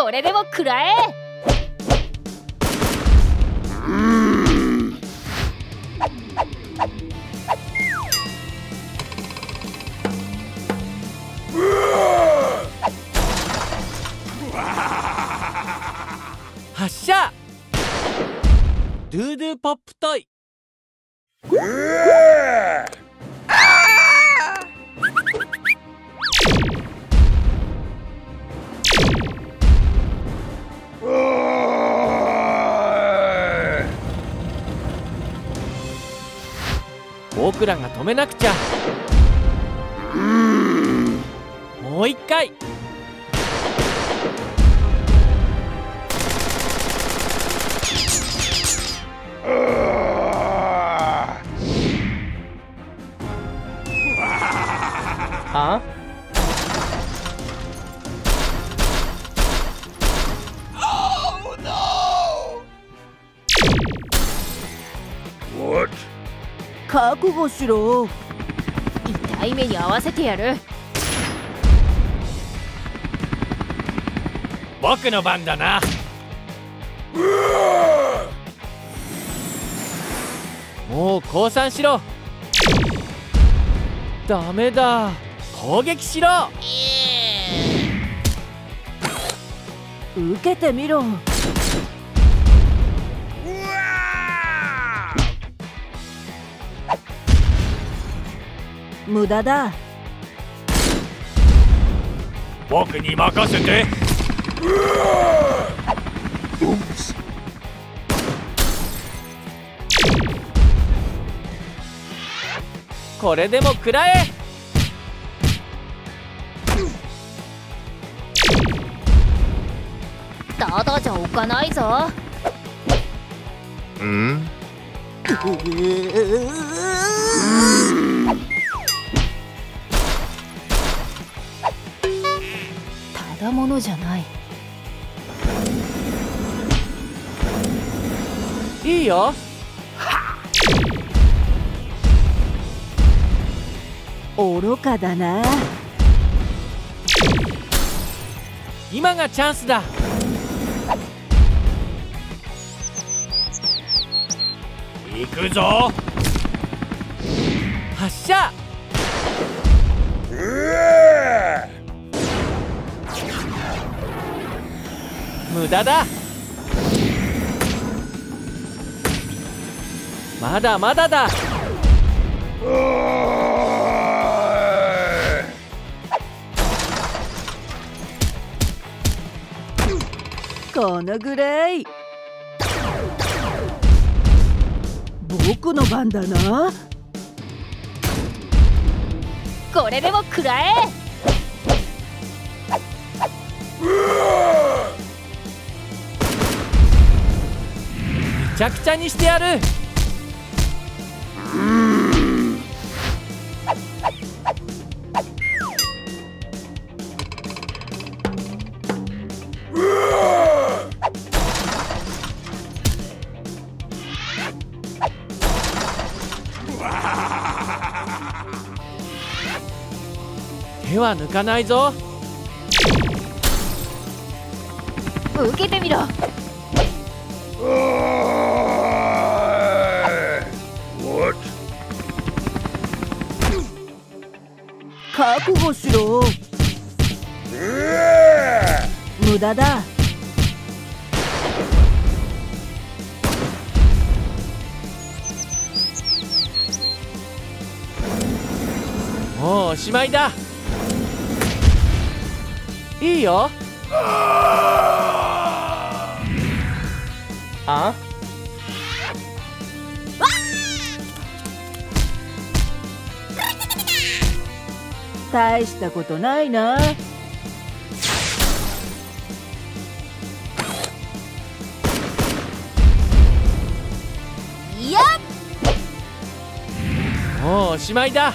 これでも食らえ。発射。ドゥードゥポップトイ。僕らが止めなくちゃ。もう一回。あ覚悟しろ。痛い目に合わせてやる。僕の番だな。もう降参しろ。ダメだ。攻撃しろ。受けてみろ無駄だ僕に任せて.これでも食らえただじゃ置かないぞ Hmm? たものじゃない。いいよ。愚かだな。今がチャンスだ。行くぞ。発射無駄だ。まだまだだ。このぐらい。僕の番だな。これでも食らえちゃくちゃにしてやる。手は抜かないぞ。受けてみろ。覚悟しろ。無駄だ。もうおしまいだ。いいよ。あ大したことないな。もうおしまいだ